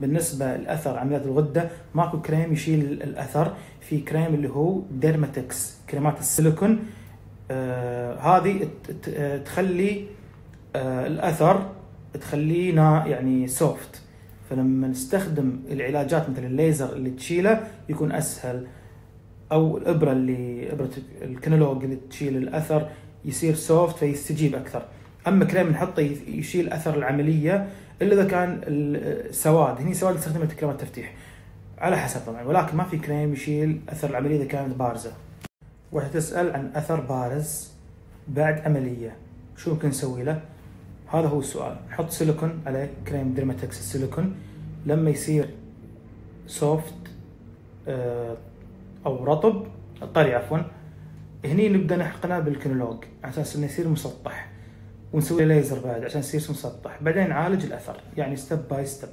بالنسبة لاثر عمليات الغدة ماكو كريم يشيل الأثر في كريم اللي هو Dermatix كريمات السيليكون. آه هذه تخلي آه الأثر تخليه نا- يعني soft فلما نستخدم العلاجات مثل الليزر اللي تشيله يكون أسهل أو الإبرة اللي إبرة ال Kenalog اللي تشيل الأثر يصير soft فيستجيب أكثر. اما كريم نحطه يشيل أثر العملية إلا إذا كان السواد هني سواد نستخدمه كريمات تفتيح. على حسب طبعا ولكن ما في كريم يشيل أثر العملية إذا كانت بارزة. واحد تسال عن أثر بارز بعد عملية شو ممكن نسوي له؟ هذا هو السؤال. نحط سيليكون عليه كريم Dermatix السيليكون. لما يصير soft آه، أو رطب طري عفوا هني نبدأ نحقنه بال Kenalog على أساس إنه يصير مسطح. ونسوي ليزر بعد عشان يصير مسطح بعدين نعالج الأثر يعني step by step